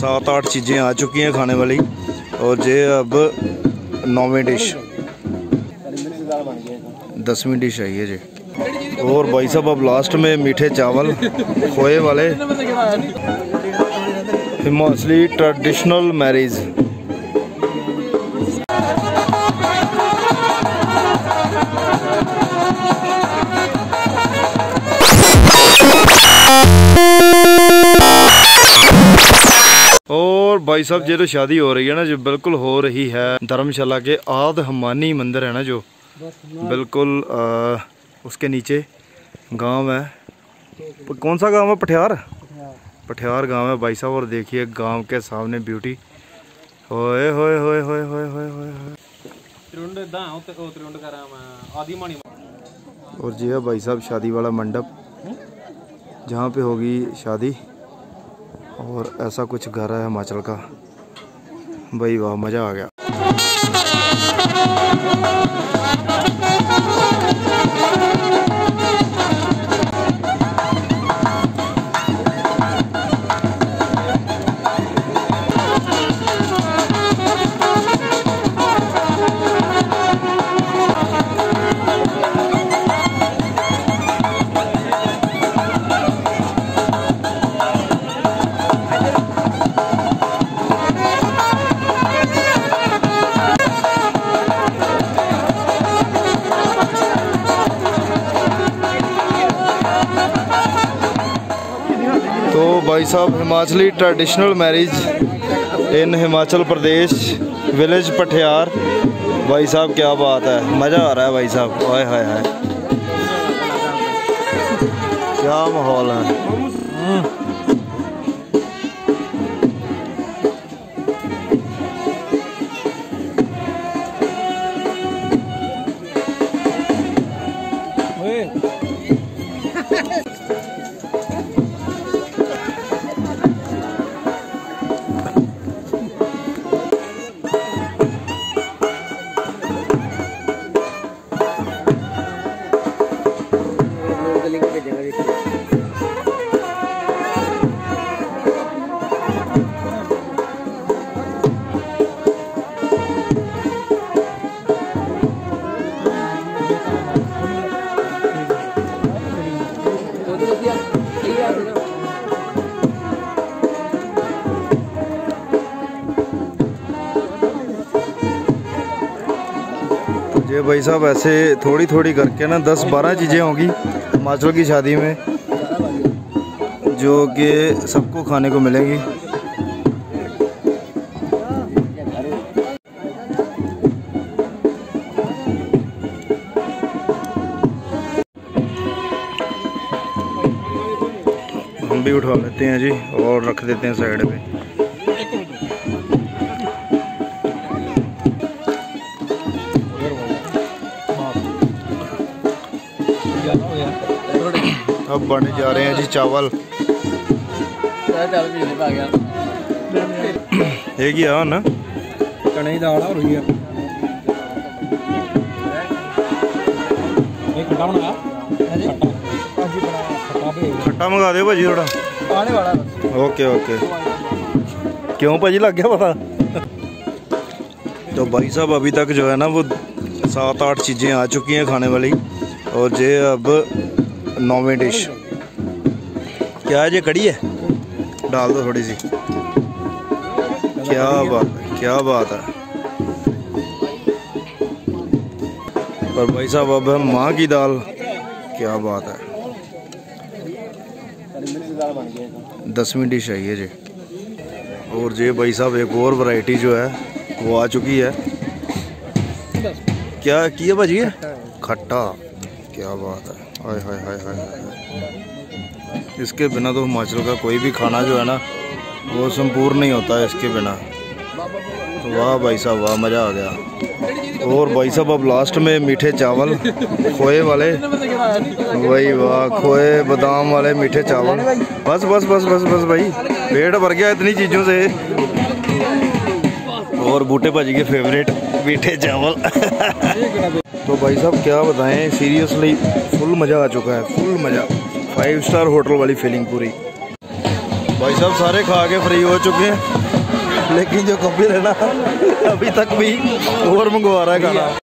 सात आठ चीज़ें आ चुकी हैं खाने वाली। और ये अब नौवीं डिश। दसवीं डिश आई है जी। और भाई साहब, अब लास्ट में मीठे चावल, खोए वाले। हिमाचली ट्रेडिशनल मैरिज भाई साहब जो शादी हो रही है ना जो बिल्कुल हो रही है धर्मशाला के आद हमानी मंदिर है ना जो बिल्कुल आ, उसके नीचे गाँव है कौन सा गाँव है पठियार पठियार गाँव है भाई साहब और देखिए गाँव के सामने ब्यूटी होए होए होए होए होए होए होए और जी है भाई साहब शादी वाला मंडप जहाँ पे होगी शादी और ऐसा कुछ घर है हिमाचल का। भाई वाह मज़ा आ गया। तो भाई साहब, Himachali traditional marriage in Himachal Pradesh village Pathiyar. भाई साहब, क्या बात है। मज़ा आ रहा है भाई साहब। हाय हाय हाय। क्या माहौल है? भाई साहब, ऐसे थोड़ी थोड़ी करके ना दस बारह चीज़ें होंगी हिमाचल की शादी में, जो कि सबको खाने को मिलेंगी। हम भी उठा लेते हैं जी और रख देते हैं साइड पे। अब बने जा रहे हैं जी चावल। एक ही आओ ना? कड़ी दाल है खट्टा। मंगा दो भाजी थोड़ा। Okay okay. क्यों भाजी लग गया पता? तो भाई साहब अभी तक जो है ना वो सात आठ चीज़ें आ चुकी हैं खाने वाली। और जे अब नौवीं डिश। क्या है ये कड़ी है? डाल दो थोड़ी सी। क्या बात है, क्या बात है। पर भाई साहब, अब है माँ की दाल। क्या बात है। दसवीं डिश आई है जी। और ये भाई साहब, एक और वैरायटी जो है, वो आ चुकी है। क्या किया भाजी? खट्टा। क्या बात है। हाय हाय हाय हाय इसके बिना तो हिमाचल का कोई भी खाना जो है ना, वो संपूर्ण नहीं होता है इसके बिना। तो वाह भाई साहब, वाह, मज़ा आ गया। और भाई साहब, अब लास्ट में मीठे चावल, खोए वाले। वही, वाह, खोए, बादाम वाले मीठे चावल। बस बस बस बस बस भाई, पेट भर गया इतनी चीज़ों से। और बूटे भाजी के फेवरेट मीठे चावल। तो भाई साहब, क्या बताएँ सीरियसली फुल मज़ा आ चुका है फुल मज़ा। फाइव स्टार होटल वाली फीलिंग पूरी। भाई साहब, सारे खा के फ्री हो चुके हैं। लेकिन जो कपिल है ना अभी तक भी और मंगवा रहा है खाना।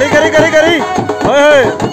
करी करी करी करी। होए